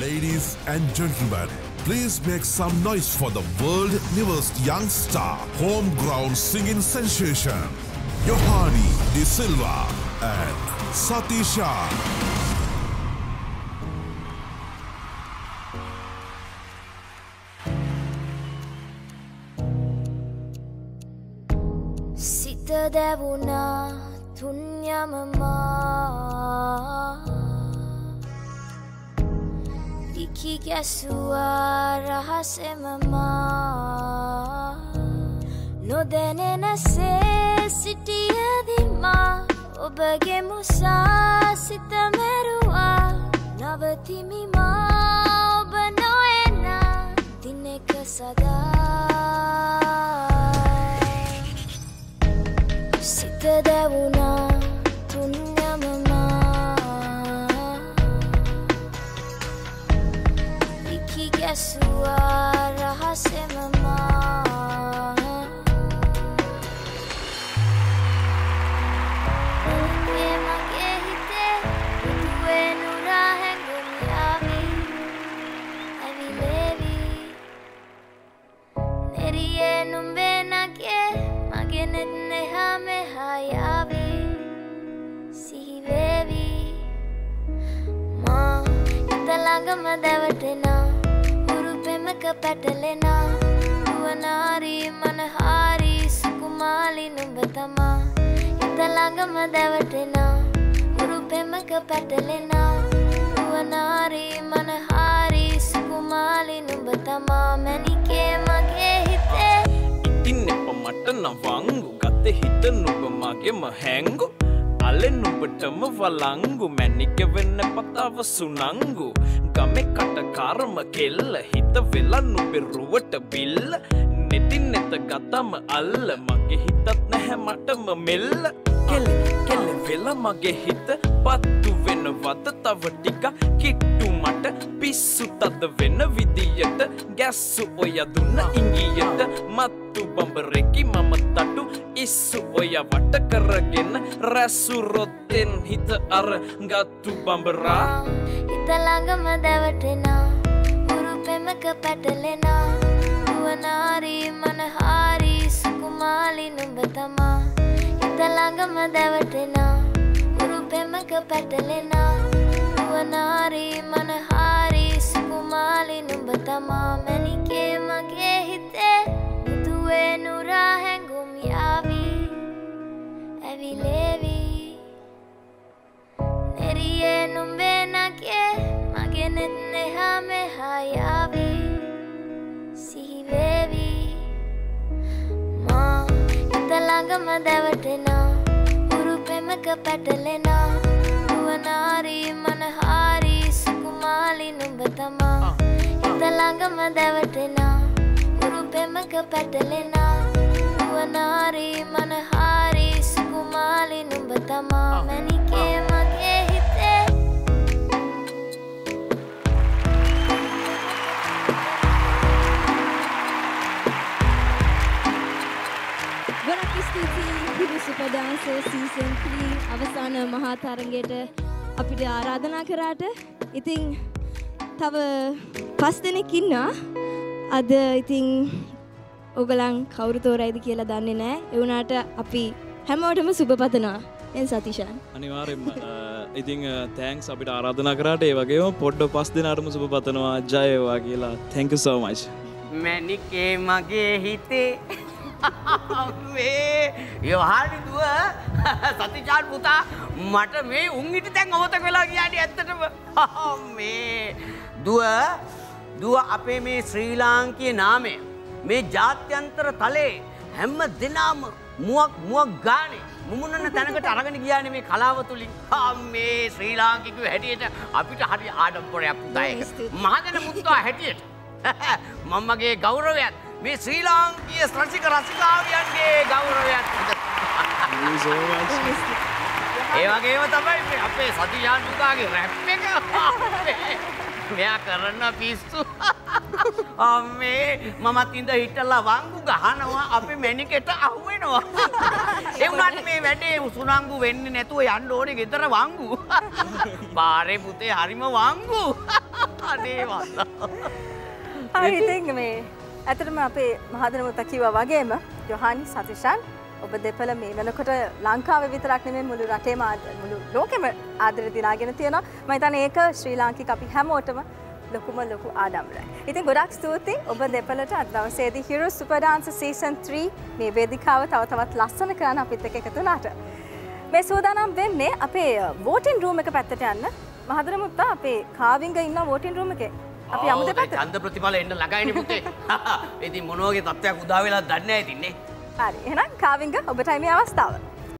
Ladies and gentlemen, please make some noise for the world's newest young star, homegrown singing sensation, Johanny De Silva and Satisha. Sita devuna tunya mama ඉකි ගැසුවා රහසෙමමා නොදැනෙනසේ සිටියදිමා. ඔබගේ මුසා සිත මැරුවා. නවතිමිමා ඔබ නොයන දිනෙක සදා. සිත දැවුණා. ඇසුවා රහසෙම මා ඒ මගේ හිතේ පුතුවේ නුරා හැඟුම් යාවි ඇවිලේවි නෙරියේ නුඹේ නගේ මගේ නෙත් නෙහා මෙහා යාවි සිහිවේවි මා ඉඳ ළඟම දැවටෙනා එක පැටලෙනා නුවනාරී මනහාරී සුකුමාලි නුඹ තමා. ඉතළඟම දැවටෙනා. උරු පෙමක පැටලෙනා. නුවනාරී මනහාරී සුකුමාලි නුඹ තමා. මැනිකේ මගේ හිතේ. ඉතින් එප මට නවංගු. ගත හිත නුඹ මගේම හැංගු. අලෙන් නුඹටම වලංගු මැනික වෙන්න පතාව සුනංගු. ගමෙ කට කටකාරම කෙල්ල හිත වෙලා නුබෙරුවට බිල්ල නෙතින් නැත ගතම අල්ල මගේ හිතත් නැහැ මටම මෙල්ල කෙල්ල කෙල්ල වෙලා මගේ හිත පත්තු වෙනවද තව ටික කිට්ටු මට පිස්සු තද වෙන විදියට ගැස්සු ඔය දුන්න ඉංගියට මත්තු බඹරෙකි මම තටු ඉස්සු ඔය වට කරගෙන රැසුරොත්තෙන් හිත අර ගත්තු බඹරා හිතළඟම දැවටෙනා. උරුපෙමක පැටලෙනා. නුවනාරී මනහාරී සුකුමාලි නුඹතමා හිතළඟම දැවටෙනා. උරුපෙමක පැටලෙනා. නුවනාරී මනහාරී සුකුමාලි නුඹතමා මැනිකේ මගේ め早び සිහි වේවි මා හිත ළඟම දැවටෙනා උරු පෙමක පැටලෙනා නුවනාරි මනහාරි සුකුමාලි නුඹ තමා හිත ළඟම දැවටෙනා උරු පෙමක පැටලෙනා සුපඩාන්ස සීසන් 3 අවසාන මහා තරගයට අපිට ආරාධනා කරාට ඉතින් තව පස් දෙනෙක් ඉන්නා. අද ඉතින් ඔගලන් කවුරු තෝරයිද කියලා දන්නේ නෑ. එවුනාට අපි හැමෝටම සුබ පතනවා. එන් සතිශාන් අනිවාරෙන්ම ඉතිං තෑන්ක්ස් අපිට ආරාධනා කරට ඒ වගේ පොඩ්ඩ පස් දෙනාටම සුප පතනවා. ජයවා කියලා. තැංක සෝමච් මැනිකේ මගේ හිතේ මේ යොහානි දුව. සතිචාන් පුතා මට මේ උන්ගිට තැන් ඔමතක වෙලා කියන්න ඇත්තටම. මේ දුව දුව අපේ මේ ශ්‍රී ලාංකය නාමය මේ ජාත්‍යන්තර තලේ හැම්ම දෙනාම මුවක් මුවක් ගානේ මුමුණන්න තැනකට අරගෙන ගියාන මේ කලාව තුළින් මේ ශ්‍රී ලාංකිකු හැටියට අපිට හරි ආඩම්පොරයක් පුදායක මහදන මුත්වා හැටියට. මම්මගේ ගෞරවයත් මේ ශ්‍රී ලාංකීය ශ්‍රසික රසිකාවියන්ගේ ගෞරවයත් ඒ වගේම තමයි මේ අපේ සතියාන්තුකාගේ රැප් එක. මෙයා කරන්න පිස්සු. අම්මේ මමත් ඉඳ හිටල්ලා වංගු ගහනවා අපි මැනිකට අහුවෙනවා. එවනට මේ වැඩේ උසුනංගු වෙන්න නැතුව යන්න ඕනේ ගෙතර වංගු. පාරේ පුතේ හරිම වංගු. අනේ වල්ලා. හරි ඉතින් මේ ඇතටම අපේ මහදනමුත කිව වගේම යොහානි සතිෂන් ඔබ දෙපළ මේ වෙනකොට ලංකාව විතරක් නෙමේ මුළු රටේම ආද- මුළු ලෝකෙම ආදර දිනාගෙන තියෙනවා මහිතන ඒක ශ්‍රී ලාංකික අපි හැමෝටම ලොකුම ලොකු ආඩම්රයි. ඉතින් ගොඩක් ස්තුතියි ඔබ දෙපලට අද දවසේදී හිරු සුපඩාන්ස සීසන් 3 මේ වේදිකාව තව තවත් ලස්සන කරන්න අපිත් එක්ක එකතු වුණාට. මේ සූදානම් වෙන්නේ අපේ වෝටින් රූම් එක පැත්තට යන්න. මහදර මුත්තා අපේ කාවිංග ඉන්න වෝටින් රූම් එකේ. අපි යමුද පැත්තට? චන්ද ප්‍රතිඵල එන්න ළඟයිනේ පුතේ. ඉතින් මොනවගේ තත්ත්වයක් උදා වෙලා දන්නේ නැහැ ඉතින්නේ. හරි එහෙනම් කාවිංග ඔබටයි මේ අවස්ථාව.